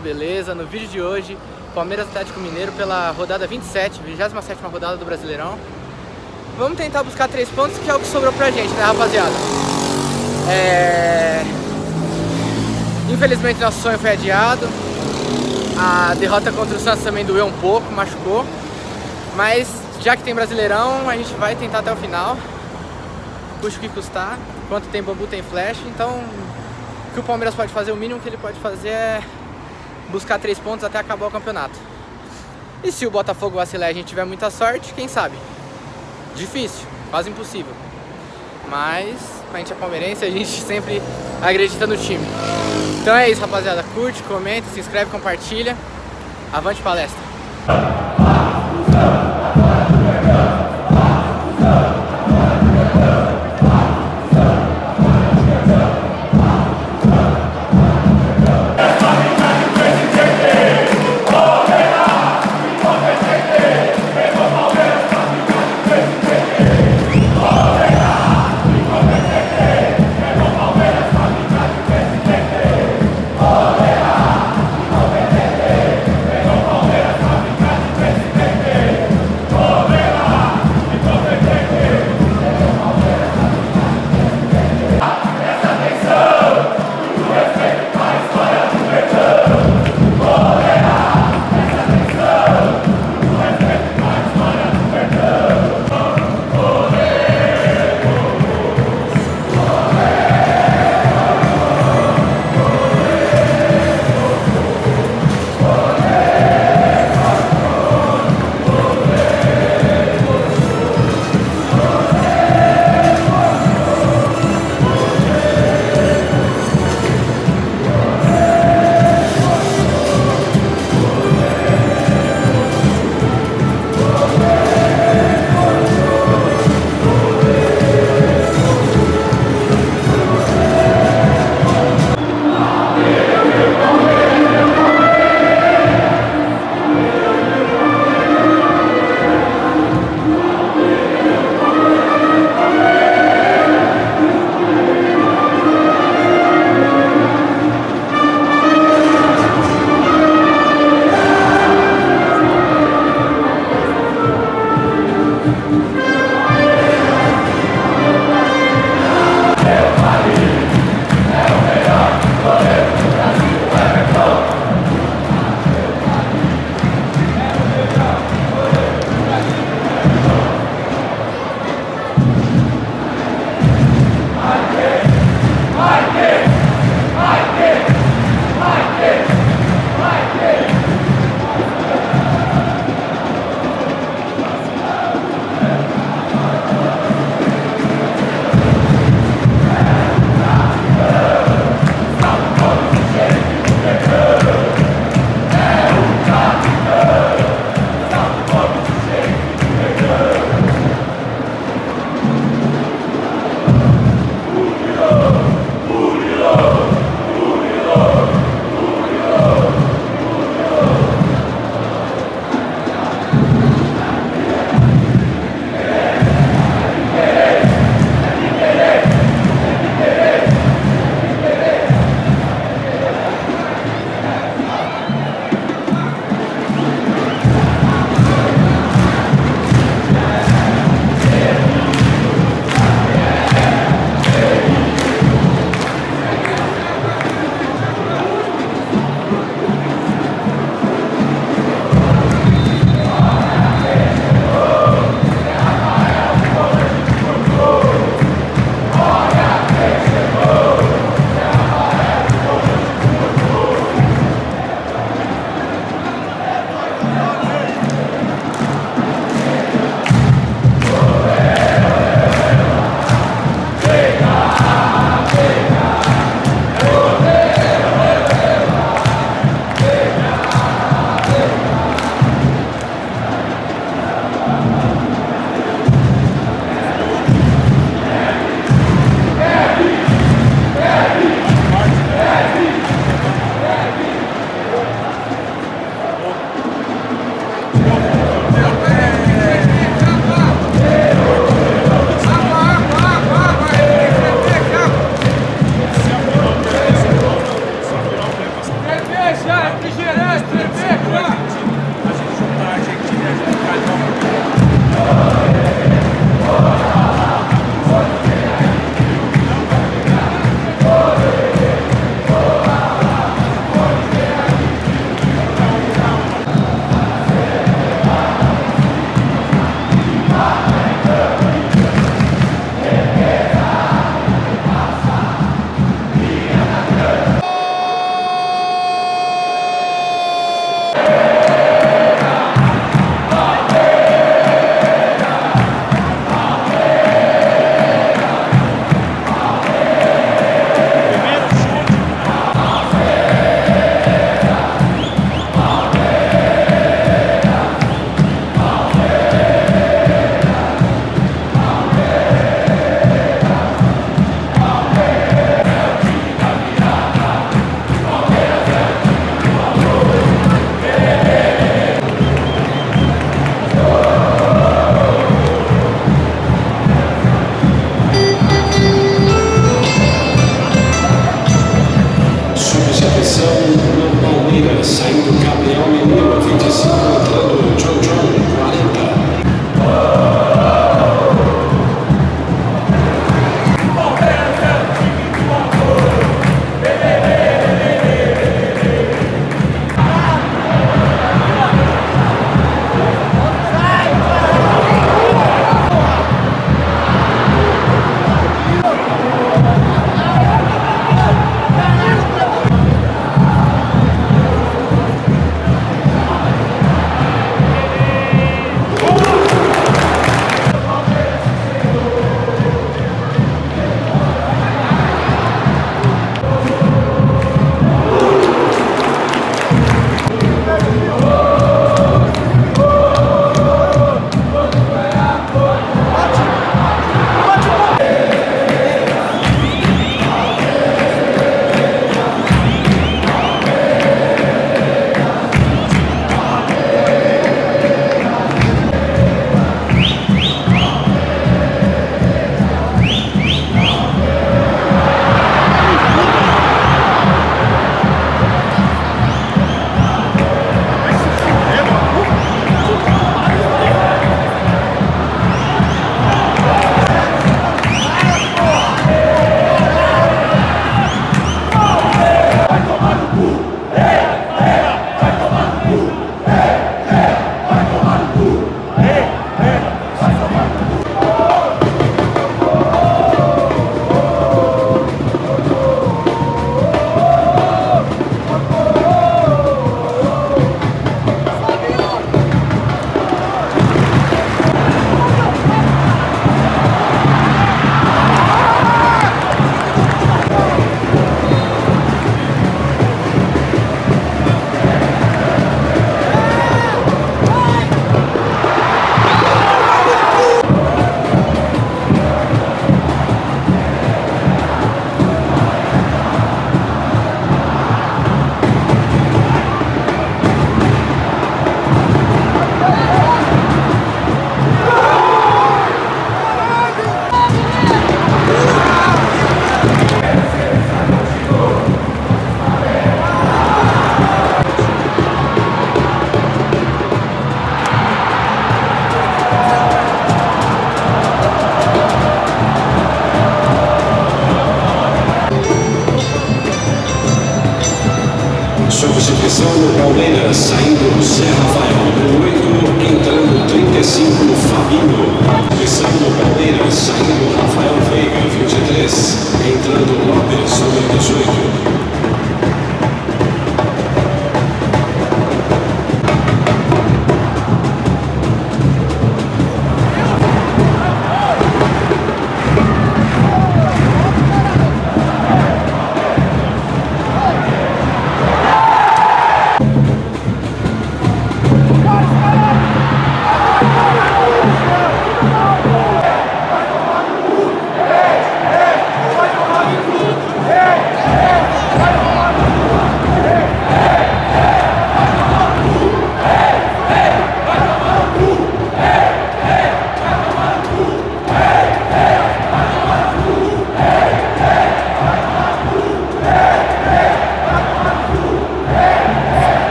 beleza? No vídeo de hoje, Palmeiras Atlético Mineiro pela rodada 27, 27 rodada do Brasileirão. Vamos tentar buscar três pontos, que é o que sobrou pra gente, né, rapaziada? É... Infelizmente nosso sonho foi adiado. A derrota contra o Santos também doeu um pouco, machucou. Mas já que tem Brasileirão, a gente vai tentar até o final. Custa o que custar. Enquanto tem bambu, tem flash. Então, o que o Palmeiras pode fazer, o mínimo que ele pode fazer é buscar três pontos até acabar o campeonato. E se o Botafogo vacilar e a gente tiver muita sorte, quem sabe? Difícil, quase impossível. Mas a gente é palmeirense, a gente sempre acredita no time. Então é isso, rapaziada. Curte, comenta, se inscreve, compartilha. Avante palestra! Palmeiras, saindo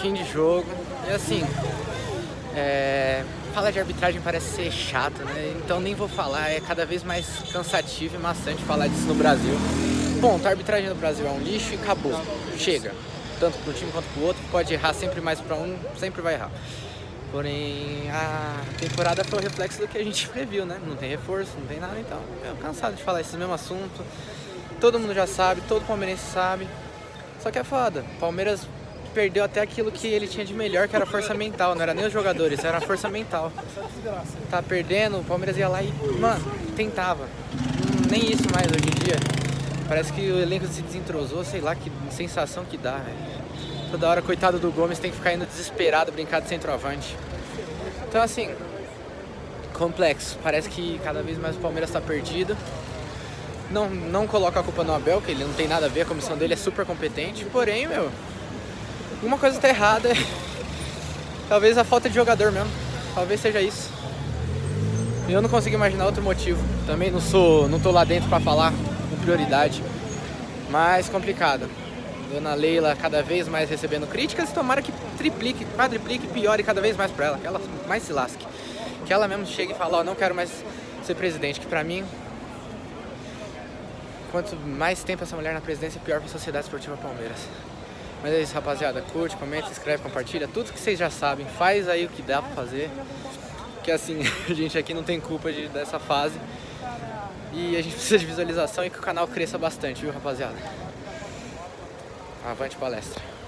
Fim de jogo. E assim, é, falar de arbitragem parece ser chato, né? Então nem vou falar. É cada vez mais cansativo e maçante falar disso no Brasil. Ponto, a arbitragem no Brasil é um lixo e acabou. Chega. Tanto para time quanto para o outro. Pode errar sempre mais para um, sempre vai errar. Porém, a temporada foi o reflexo do que a gente previu, né? Não tem reforço, não tem nada, então. Eu cansado de falar esse mesmo assunto. Todo mundo já sabe, todo palmeirense sabe. Só que é foda. Palmeiras perdeu até aquilo que ele tinha de melhor, que era a força mental. Não era nem os jogadores, era a força mental. Tá perdendo, o Palmeiras ia lá e, mano, tentava. Nem isso mais hoje em dia. Parece que o elenco se desentrosou, sei lá que sensação que dá, velho. Toda hora, coitado do Gomes, tem que ficar indo desesperado brincar de centroavante. Então, assim, complexo. Parece que cada vez mais o Palmeiras está perdido. Não, não coloca a culpa no Abel, que ele não tem nada a ver, a comissão dele é super competente. Porém, meu, uma coisa está errada. Talvez a falta de jogador mesmo. Talvez seja isso. Eu não consigo imaginar outro motivo. Também não sou, não tô lá dentro para falar com prioridade. Mas complicado. Dona Leila cada vez mais recebendo críticas, tomara que triplique, quadriplique, piore cada vez mais para ela, que ela mais se lasque. Que ela mesmo chegue e fale, ó, oh, não quero mais ser presidente, que para mim quanto mais tempo essa mulher na presidência, pior para a Sociedade Esportiva Palmeiras. Mas é isso, rapaziada. Curte, comenta, inscreve, compartilha. Tudo que vocês já sabem. Faz aí o que dá pra fazer. Que assim, a gente aqui não tem culpa de, dessa fase. E a gente precisa de visualização e que o canal cresça bastante, viu, rapaziada? Avante palestra.